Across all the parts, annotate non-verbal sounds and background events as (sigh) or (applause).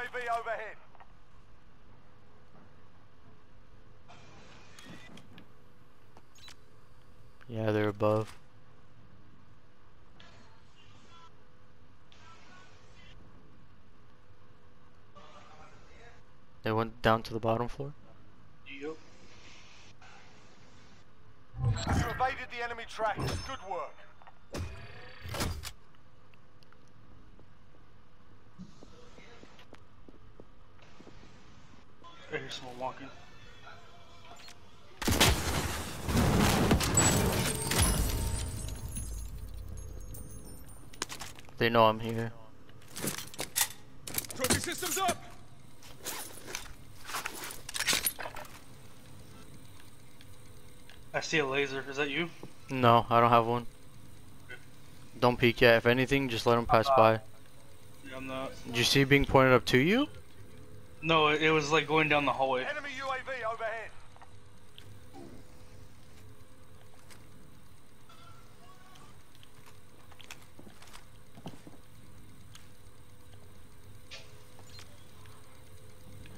UAV overhead. Yeah, they're above. They went down to the bottom floor. Yep. You evaded the enemy trackers. Good work. I hear someone walking. They know I'm here. Trophy systems up! I see a laser. Is that you? No, I don't have one. Don't peek yet. If anything, just let them pass by. Yeah, I'm not. Did you see being pointed up to you? No, it, it was like going down the hallway. Enemy UAV overhead.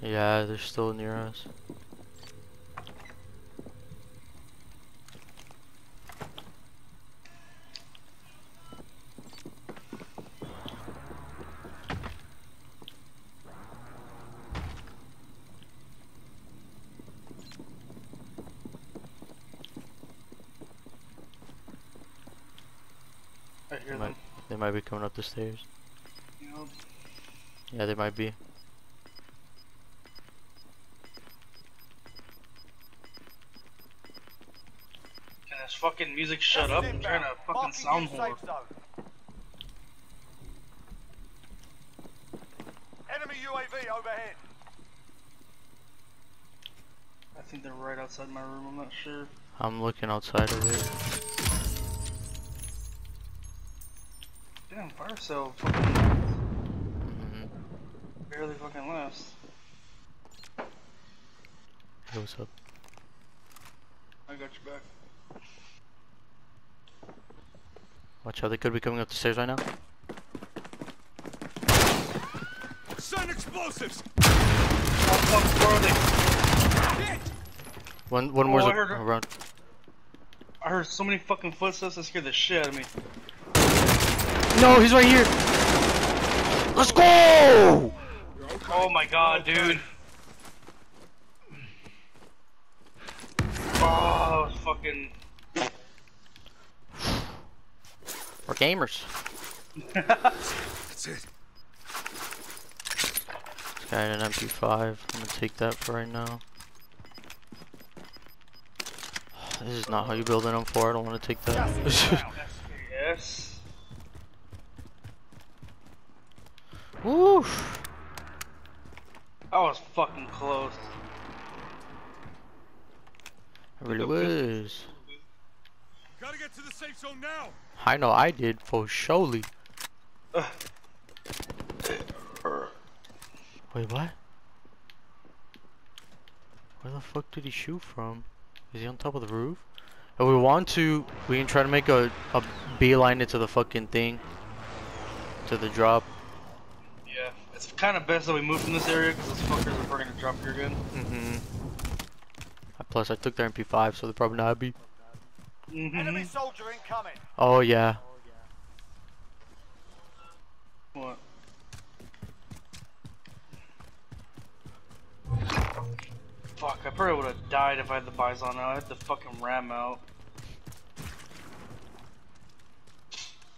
Yeah, they're still near us. I hear Might- them. They might be coming up the stairs. Yep. Yeah, they might be. Can this fucking music shut Gas up? I'm trying to fucking Marking sound new whore. Enemy UAV overhead. I think they're right outside my room. I'm not sure. I'm looking outside of it. Damn, fire cell fucking hmm barely fucking lasts. Hey, what's up? I got your back. Watch out, they could be coming up the stairs right now. Send explosives! How fuck were they? Hit! One, one Oh, more's I heard around. I heard so many fucking footsteps that scared the shit out of me. No, he's right here. Let's go! Oh my god, dude. Oh, that was fucking. We're gamers. That's it. This guy had an MP5. I'm gonna take that for right now. This is not how you build an M4. I don't want to take that. yes. (laughs) Woo! That was fucking close. It really was. Gotta get to the safe zone now! I know I did for surely. Ugh. Wait, what? Where the fuck did he shoot from? Is he on top of the roof? If we want to, we can try to make a, a beeline into the fucking thing. To the drop. Yeah, it's kind of best that we move from this area because those fuckers are probably gonna drop here again. Mm-hmm. Plus, I took their MP5, so they're probably not happy. Mm-hmm. Enemy soldier incoming. Oh, yeah. What? Fuck, I probably would have died if I had the Bizon out. I had the fucking ram out.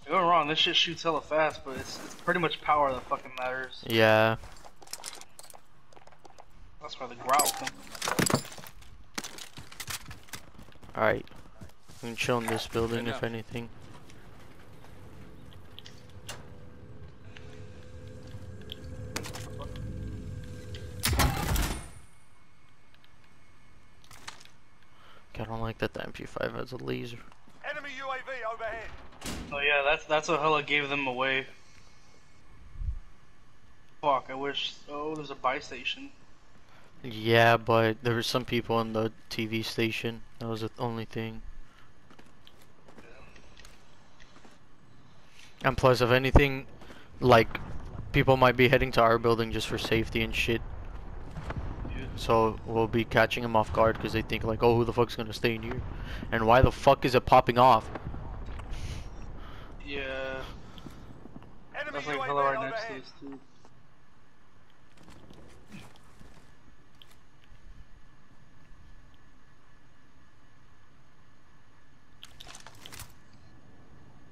Me wrong, this shit shoots hella fast, but it's, it's pretty much power that fucking matters. Yeah. That's why the growl comes. Alright. We can chill in this building, if anything. I don't like that the MP5 has a laser. Enemy UAV overhead. Oh yeah, that's that's what hella gave them away. Fuck, I wish. Oh, there's a buy station. Yeah, but there were some people in the TV station. That was the only thing. And plus, if anything, like, people might be heading to our building just for safety and shit. Yeah. So we'll be catching them off guard because they think like, oh, who the fuck's gonna stay in here? And why the fuck is it popping off? Yeah. Enemy That's like UAV hella right next to overhead. us too.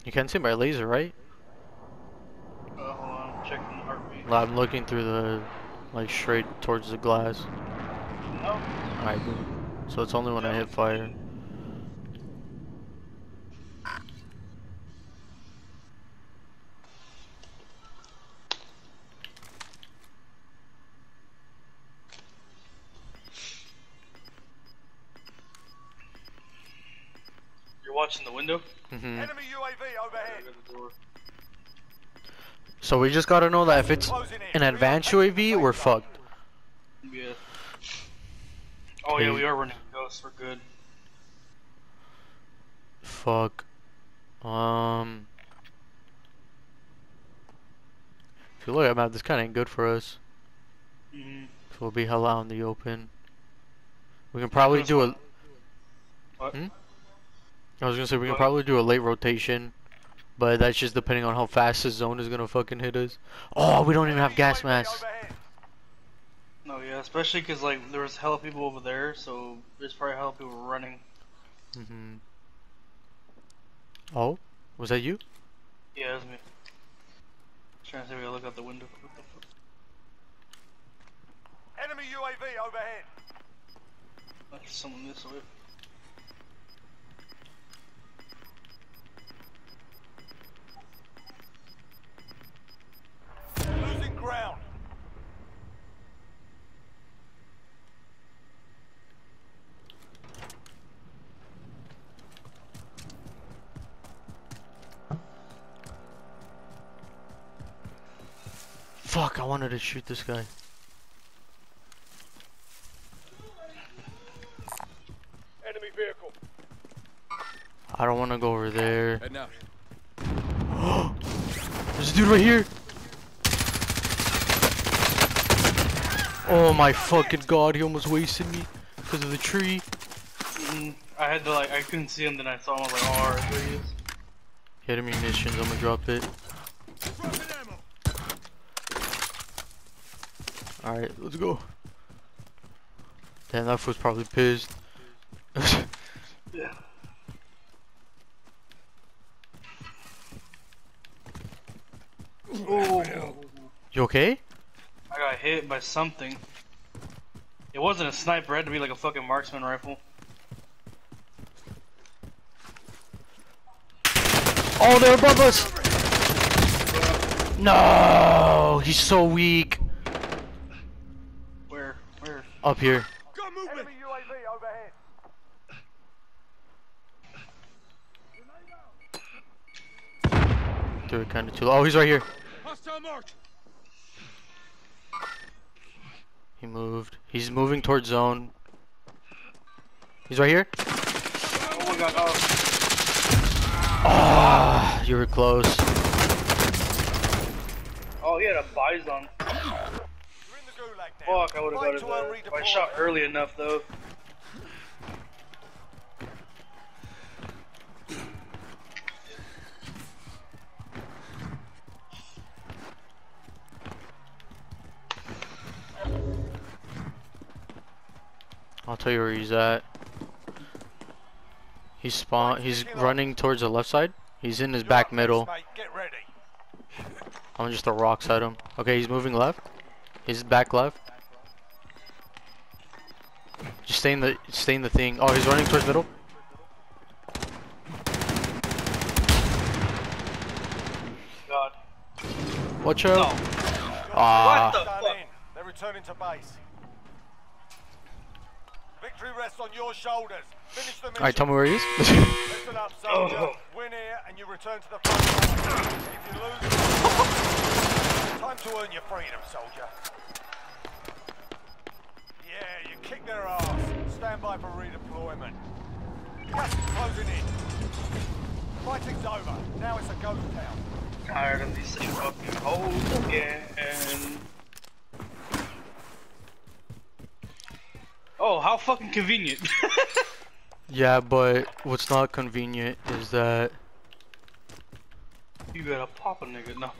You can see my laser, right? Uh, hold on, I'm checking the heartbeat. Well, I'm looking through the, like straight towards the glass. No. Alright. So it's only when I hit fire. Watching the window? hmm Enemy UAV overhead. So we just gotta know that if it's an advanced UAV, we're fucked. Yeah. Oh yeah, we are running ghosts. We're good. Fuck. Um. If you look at the map, this kinda ain't good for us. Mm-hmm. So we'll be hell out in the open. We can probably do a. What? Hmm? I was gonna say we can probably do a late rotation, but that's just depending on how fast the zone is gonna fucking hit us. Oh, we don't even have gas masks. overhead. No, yeah, especially because like there was hella people over there, so there's probably hella people running. hmm Oh, was that you? Yeah, that's me. Trying to see if we can look out the window. What the fuck? Enemy UAV overhead. That's someone this way. Ground. Fuck, I wanted to shoot this guy. Enemy vehicle. I don't want to go over there. Heading. (gasps) There's a dude right here. Oh my fucking god, he almost wasted me because of the tree. Mm, I had to like, I couldn't see him, then I saw him. I was like, oh, alright, there he is. He had munitions, I'm gonna drop it. Dropping ammo. Alright, let's go. Damn, that fool's probably pissed. (laughs) Yeah. Oh, you okay? I got hit by something. It wasn't a sniper. It had to be like a fucking marksman rifle. Oh, they're above us! No, he's so weak. Where? Where? Up here. Got movement. Enemy UAV overhead. Threw it kind of too low. Oh, he's right here. Hostile marked. He moved. He's moving towards zone. He's right here. Oh my god. Oh. Ah, you were close. Oh, he had a Bizon. You're in the gulag now. Fuck, I would have got it. If I shot early enough, though. I'll tell you where he's at. He's spawn. He's running towards the left side. He's in his back middle. mate. Get ready. I'm gonna just throw rocks at him. Okay, he's moving left. He's back left. Just stay in the stay in the thing. Oh, he's running towards middle. God. Watch No. out. Ah. What the fuck? They're returning to base. Victory rests on your shoulders. Finish the mission. Alright, tell me where he is. Listen up, soldier. Oh. Win here and you return to the front line. If you lose, time to earn your freedom, soldier. Yeah, you kick their ass. Stand by for redeployment. Gas is closing in. Fighting's over. Now it's a ghost town. Tired of these same fucking hoes again. Oh, how fucking convenient. (laughs) Yeah, but what's not convenient is that you gotta pop a nigga, no.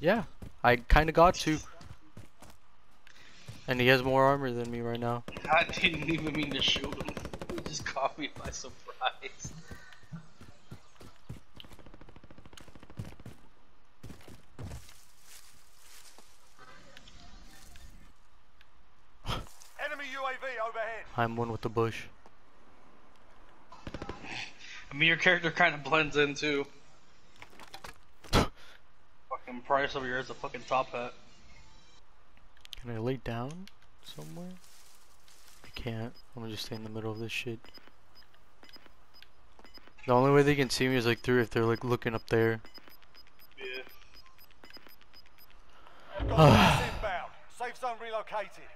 yeah, I kind of got to. And he has more armor than me right now. I didn't even mean to shoot him. (laughs) He just caught me by surprise. Enemy UAV overhead. I'm one with the bush. I mean, your character kind of blends in too. fucking Price over here is a fucking top hat. Can I lay down somewhere? I can't. I'm gonna just stay in the middle of this shit. The only way they can see me is like through if they're like looking up there. Yeah. Got. Safe zone relocated.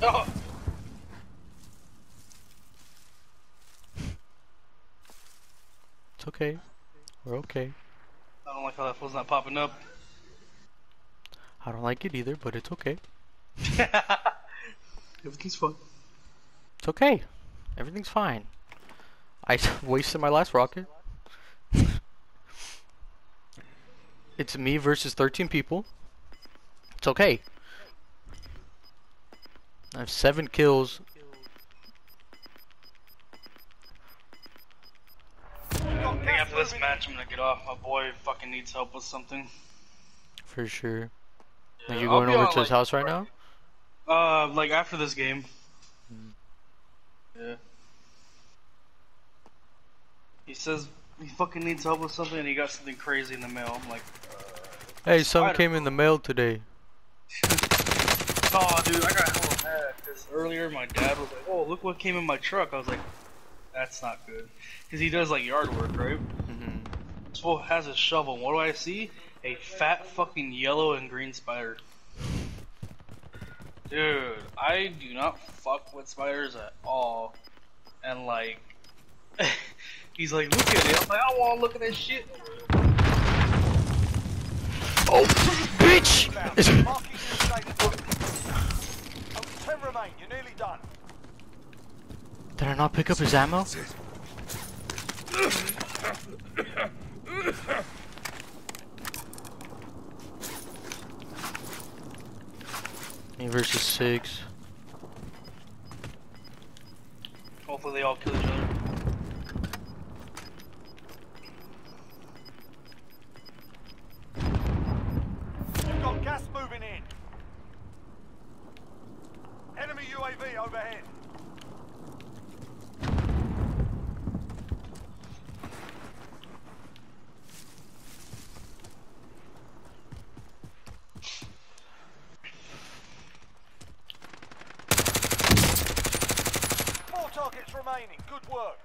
Oh, (laughs) It's okay. We're okay. I don't like how that fool's not popping up. I don't like it either, but it's okay. (laughs) Everything's fine. It's okay. Everything's fine. I (laughs) wasted my last rocket. it's me versus 13 people. It's okay. I have seven kills. I think after this match, I'm gonna get off. My boy fucking needs help with something. For sure. Are you going over on, to his like, house right now? Uh, like after this game. Hmm. Yeah. He says he fucking needs help with something, and he got something crazy in the mail. I'm like, Hey, something came in the mail today. (laughs) oh, dude, I got because earlier my dad was like, oh, look what came in my truck. I was like, that's not good, because he does like yard work, right? hmm This fool has a shovel. and What do I see? A fat fucking yellow and green spider. Dude, I do not fuck with spiders at all. And like, (laughs) he's like, look at it. I'm like, I don't want to look at that shit. Oh, bitch! Inbound. Marking new safe zone. Only 10 remain. You're nearly done. Did I not pick up his ammo? Me versus six. Hopefully they all kill each other. You've got gas moving in. Enemy UAV overhead. Four targets remaining. Good work.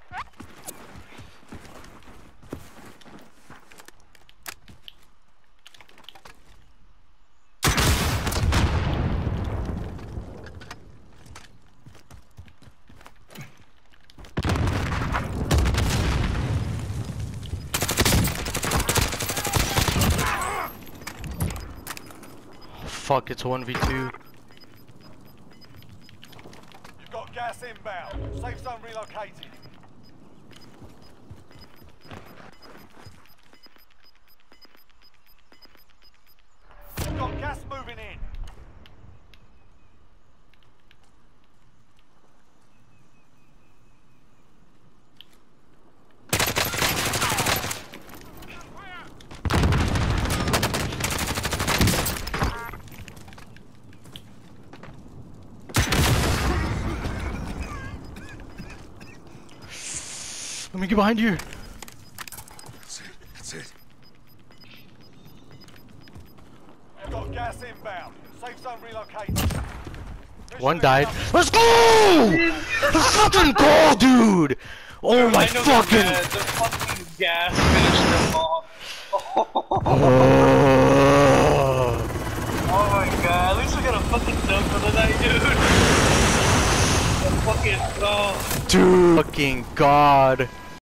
Fuck, it's 1v2. You've got gas inbound. Safe zone relocated. You've got gas moving in. Let behind you. That's it. That's it. You've got gas inbound. Safe zone relocated. One died. Let's go! Let's fucking go, dude! Oh my I know they're fucking. mad. The fucking gas finished them off. Oh. Oh my god, at least we got a fucking dunk for the night, dude. fucking oh. Dude, fucking god.